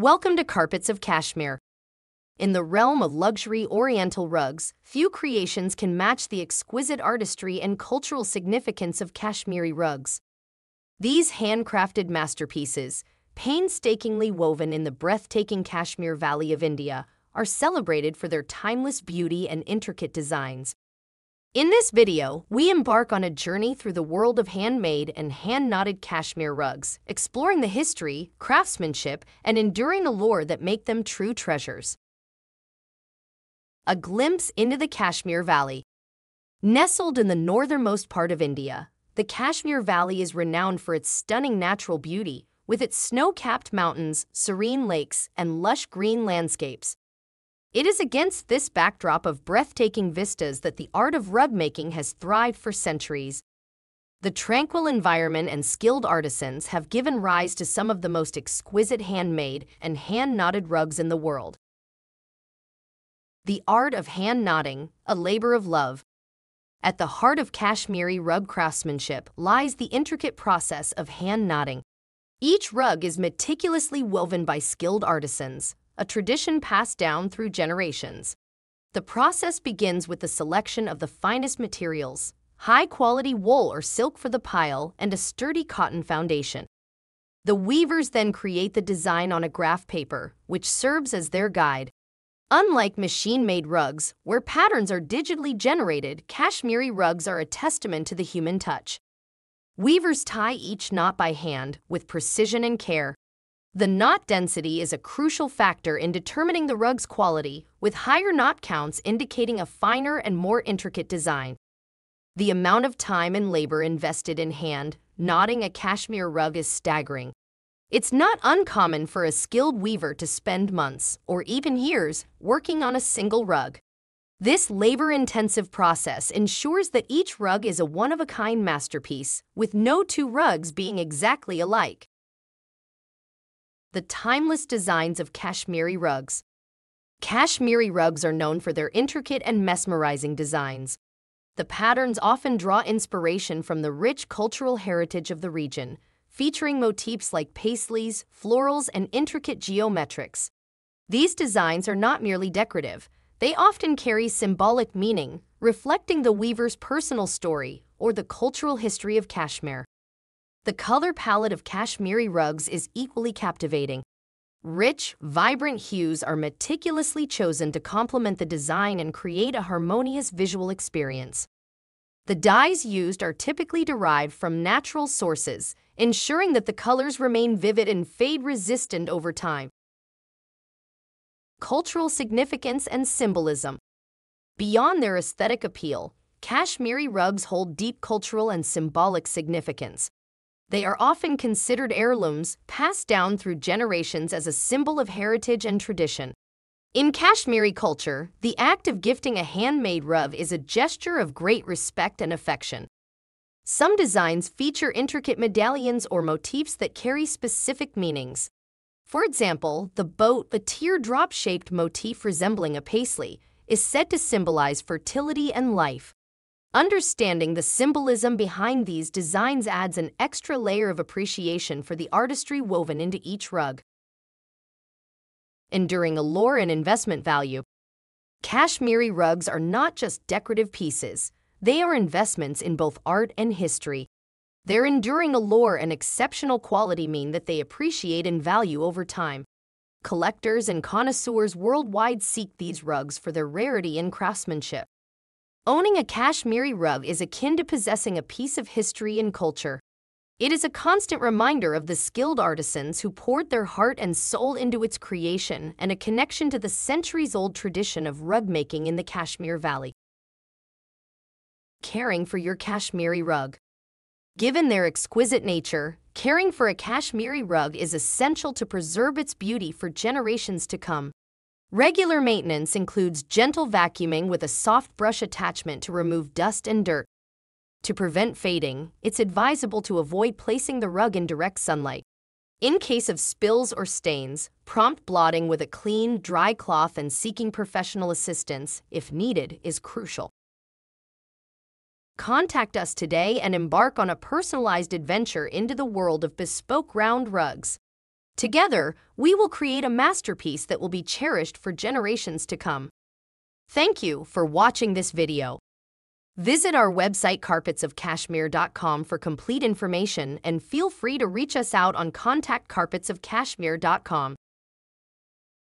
Welcome to Carpets of Kashmir. In the realm of luxury oriental rugs, few creations can match the exquisite artistry and cultural significance of Kashmiri rugs. These handcrafted masterpieces, painstakingly woven in the breathtaking Kashmir Valley of India, are celebrated for their timeless beauty and intricate designs. In this video, we embark on a journey through the world of handmade and hand-knotted Kashmir rugs, exploring the history, craftsmanship, and enduring allure that make them true treasures. A glimpse into the Kashmir Valley. Nestled in the northernmost part of India, the Kashmir Valley is renowned for its stunning natural beauty, with its snow-capped mountains, serene lakes, and lush green landscapes. It is against this backdrop of breathtaking vistas that the art of rug making has thrived for centuries. The tranquil environment and skilled artisans have given rise to some of the most exquisite handmade and hand-knotted rugs in the world. The art of hand knotting, a labor of love. At the heart of Kashmiri rug craftsmanship lies the intricate process of hand knotting. Each rug is meticulously woven by skilled artisans, a tradition passed down through generations. The process begins with the selection of the finest materials, high-quality wool or silk for the pile, and a sturdy cotton foundation. The weavers then create the design on a graph paper, which serves as their guide. Unlike machine-made rugs, where patterns are digitally generated, Kashmiri rugs are a testament to the human touch. Weavers tie each knot by hand, with precision and care, the knot density is a crucial factor in determining the rug's quality, with higher knot counts indicating a finer and more intricate design. The amount of time and labor invested in hand knotting a Kashmir rug is staggering. It's not uncommon for a skilled weaver to spend months, or even years, working on a single rug. This labor-intensive process ensures that each rug is a one-of-a-kind masterpiece, with no two rugs being exactly alike the timeless designs of Kashmiri rugs. Kashmiri rugs are known for their intricate and mesmerizing designs. The patterns often draw inspiration from the rich cultural heritage of the region, featuring motifs like paisleys, florals, and intricate geometrics. These designs are not merely decorative, they often carry symbolic meaning, reflecting the weaver's personal story or the cultural history of Kashmir. The color palette of Kashmiri rugs is equally captivating. Rich, vibrant hues are meticulously chosen to complement the design and create a harmonious visual experience. The dyes used are typically derived from natural sources, ensuring that the colors remain vivid and fade-resistant over time. Cultural significance and symbolism. Beyond their aesthetic appeal, Kashmiri rugs hold deep cultural and symbolic significance. They are often considered heirlooms, passed down through generations as a symbol of heritage and tradition. In Kashmiri culture, the act of gifting a handmade rug is a gesture of great respect and affection. Some designs feature intricate medallions or motifs that carry specific meanings. For example, the boteh, a teardrop-shaped motif resembling a paisley, is said to symbolize fertility and life. Understanding the symbolism behind these designs adds an extra layer of appreciation for the artistry woven into each rug. Enduring allure and investment value. Kashmiri rugs are not just decorative pieces, they are investments in both art and history. Their enduring allure and exceptional quality mean that they appreciate in value over time. Collectors and connoisseurs worldwide seek these rugs for their rarity and craftsmanship. Owning a Kashmiri rug is akin to possessing a piece of history and culture. It is a constant reminder of the skilled artisans who poured their heart and soul into its creation and a connection to the centuries-old tradition of rug making in the Kashmir Valley. Caring for your Kashmiri rug. Given their exquisite nature, caring for a Kashmiri rug is essential to preserve its beauty for generations to come. Regular maintenance includes gentle vacuuming with a soft brush attachment to remove dust and dirt. To prevent fading, it's advisable to avoid placing the rug in direct sunlight. In case of spills or stains, prompt blotting with a clean, dry cloth and seeking professional assistance, if needed, is crucial. Contact us today and embark on a personalized adventure into the world of bespoke round rugs. Together, we will create a masterpiece that will be cherished for generations to come. Thank you for watching this video. Visit our website carpetsofkashmir.com for complete information and feel free to reach us out on contactcarpetsofkashmir.com.